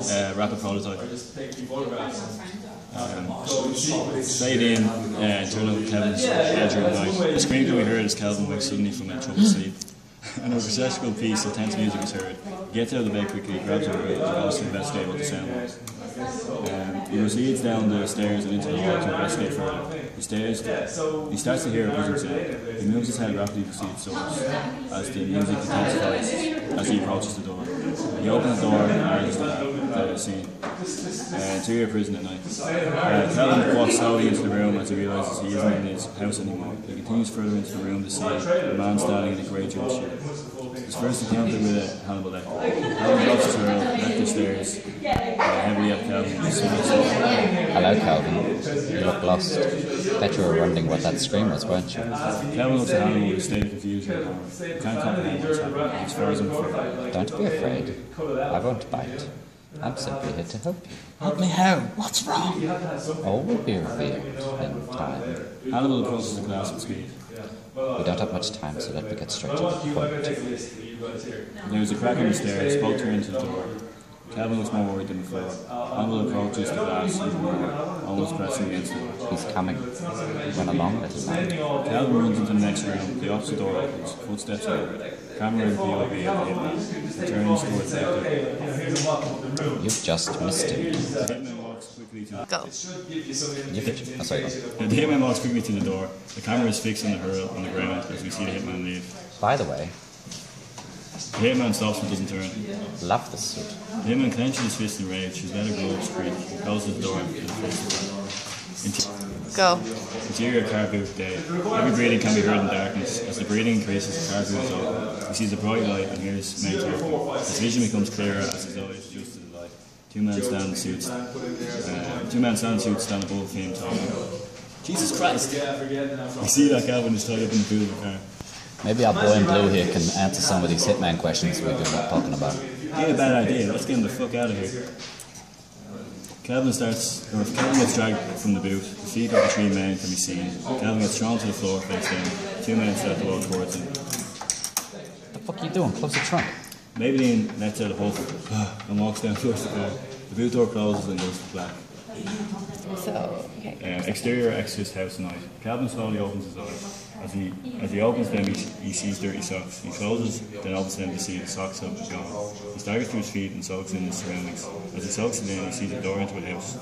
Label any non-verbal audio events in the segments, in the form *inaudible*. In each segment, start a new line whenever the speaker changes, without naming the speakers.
uh, rapid prototype. Um, stayed in, uh, turned up Kevin's bedroom at night. The scream that we heard as Kelvin wakes suddenly from a troubled sleep. And over a sessional piece of tense music is heard. He gets out of the bed quickly, grabs a rope, and goes to investigate what the sound was. He proceeds down the stairs and into the hall to investigate further. He stares. He starts to hear a buzzing sound. He moves his head rapidly to see its source as the music intensifies as he approaches the door. He opens the door and enters the, scene. Uh, interior prison at night. Uh, Calvin walks slowly into the room as he realizes he isn't in his house anymore. He continues further into the room to see a man standing in a grey jumpsuit. His first encounter with Hannibal Lecter. Calvin drops his hurl, Lecter stares uh, heavily at Calvin.
Hello, Calvin. You look lost. Bet you were wondering what that scream was, weren't you?
Calvin looks at Hannibal with a state of confusion and horror. He can't comprehend what's happening. As far as
Don't be afraid. I won't bite. I'm simply here to help you.
Help me how? What's wrong?
All will be revealed in time.
Hannibal approaches the glass with speed.
We don't have much time, so let me get straight to the point.
There was a crack on the stairs, both turned to the door. Calvin looks more worried than before. Hannibal approaches the glass even more, almost pressing against it.
He's coming. Run along, little man.
Calvin runs into the next room, the opposite door opens, footsteps are heard. Camera and POV of the hitman. He turns towards Lecter.
You've just missed him.
The hitman walks quickly to
Go.
You've, oh, sorry.
the hitman walks quickly to the door. The camera is fixed on the hurl on the ground as we see the hitman leave.
By the way,
The hitman stops and doesn't turn.
love this suit.
The hitman clenches his fist in rage, his leather gloves creak, he closes the door and faces Inter-
Go.
Interior car boot day. Every breathing can be heard in darkness. As the breathing increases, the car boot is open. He sees a bright light and hears men talking. His vision becomes clearer as his eyes adjust to the light. Two men stand in suits. Uh, two men stand in suits stand above him talking. Jesus Christ! You see that Calvin is tied up in the boot of the car.
Maybe our boy in blue here can answer some of these hitman questions we've been talking about.
Get a bad idea. Let's get him the fuck out of here. Calvin starts, or if Calvin gets dragged from the boot, the feet of the three men can be seen. Calvin gets thrown to the floor face down. Two men start to walk towards him.
What the fuck are you doing? Close the trunk.
Maybelline lets out a huff *sighs* and walks down towards the car. The boot door closes and goes to black.
So, okay.
Uh, exterior exorcist house night. Calvin slowly opens his eyes. As he as he opens them, he, he sees dirty socks. He closes, then opens them to see the socks have gone. He staggers to his feet and soaks in his surroundings. As he soaks it in, he sees a door into a house.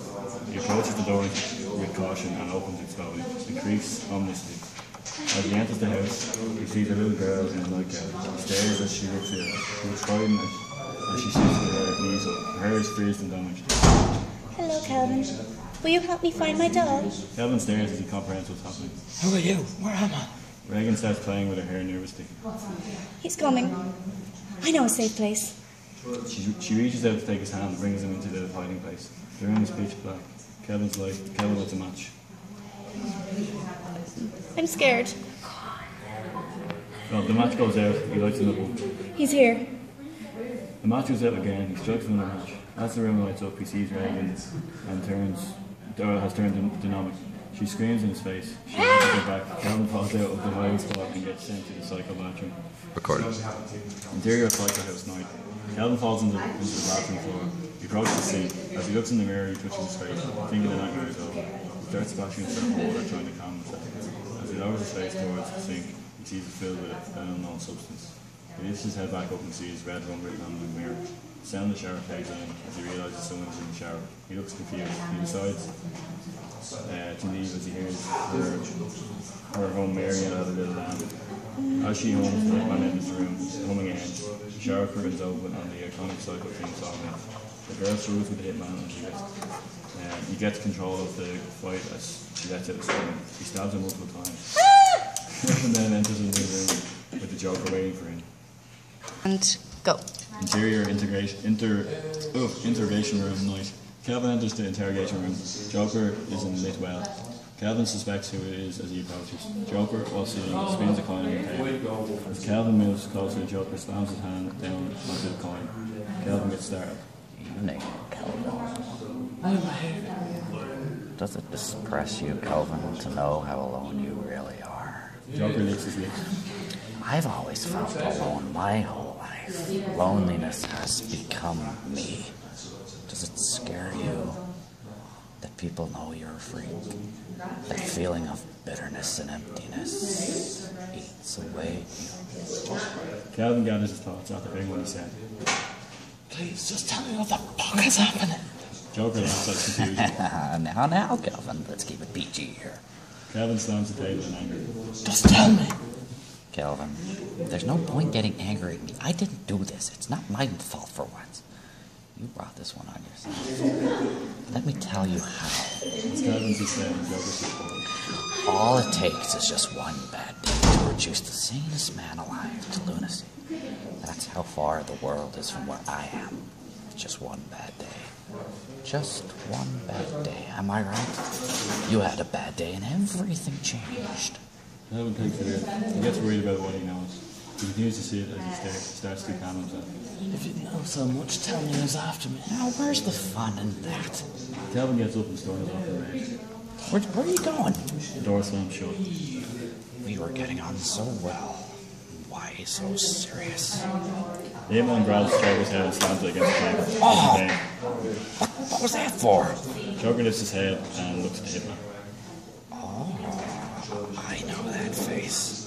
He approaches the door with caution and opens it slowly. It creaks ominously. As he enters the house, he sees a little girl in like eh, nightgown. He stares as she looks at him. She looks frightened as, as she sits with her knees up. Her hair is freezed and damaged.
Hello, Calvin. Will you help me find my dog?
Calvin stares as he comprehends what's happening.
Who are you? Where am I?
Regan starts playing with her hair nervously.
He's coming. I know a safe place.
She, she reaches out to take his hand and brings him into the hiding place. The room is pitch black. Kevin's like, Kevin lights a match.
I'm scared.
Well, the match goes out. He lights another one.
He's here.
The match goes out again. He strikes another match. As the room lights up, he sees Regan and turns, or has turned dyn- dynamic. She screams in his face. She pushes her back. Calvin falls out of the hiding spot and gets sent to the psycho bathroom.
Recording.
Interior psycho house night. Calvin falls into, into the bathroom floor. He approaches the sink. As he looks in the mirror, he touches his face, thinking the nightmare is over. He starts splashing himself with water, trying to calm himself. As he lowers his face towards the sink, he sees it filled with an unknown substance. He lifts his head back up and sees red rum written on the mirror. The sound the shower fades in as he realizes someone's in the shower. He looks confused. He decides uh, to leave as he hears her, her home Mary and other little lamb. As she hums, the hitman enters the room, humming ahead. The shower curtains open and the iconic Psycho theme song. The girl struggles with the hitman and gets, uh, he gets control of the fight as she lets out a scream. He stabs her multiple times. *laughs* and then enters into the room with the Joker waiting for him.
And go.
Interior integration, inter, oh, interrogation room night. Calvin enters the interrogation room. Joker isn't lit well. Calvin suspects who it is as he approaches. Joker, while sitting, spins a coin on the table. As Calvin moves closer, Joker slams his hand down onto the coin. Calvin gets startled.
Evening, Calvin. Oh, Does it distress you, Calvin, to know how alone you really are?
Joker licks his lips.
I've always felt alone my whole life. Loneliness has become me. Does it scare you that people know you're a freak? That feeling of bitterness and emptiness eats away.
Calvin gathers his thoughts after hearing what he said.
Please, just tell me what the fuck is happening.
Joker out of confusion. *laughs*
now, now, Calvin, let's keep it PG here.
Calvin slams the table in anger.
Just tell me.
Kelvin, there's no point getting angry at me. I didn't do this. It's not my fault for once. You brought this one on yourself. Let me tell you how. All it takes is just one bad day to reduce the sanest man alive to lunacy. That's how far the world is from where I am. Just one bad day. Just one bad day. Am I right? You had a bad day and everything changed.
Calvin takes it in. He gets worried about what he knows. He continues to see it as he sta- starts to calm himself.
If you know so much, tell me who's after me.
Now, where's the fun in that?
Calvin gets up and storms off the range.
Where, where are you going?
The door slams shut.
We were getting on so well. Why so serious?
The Batman grabs Joker's head and slams it against the table.
Oh.
Pain.
What was that for?
Joker lifts his head and looks at the Batman. Oh,
I know that face.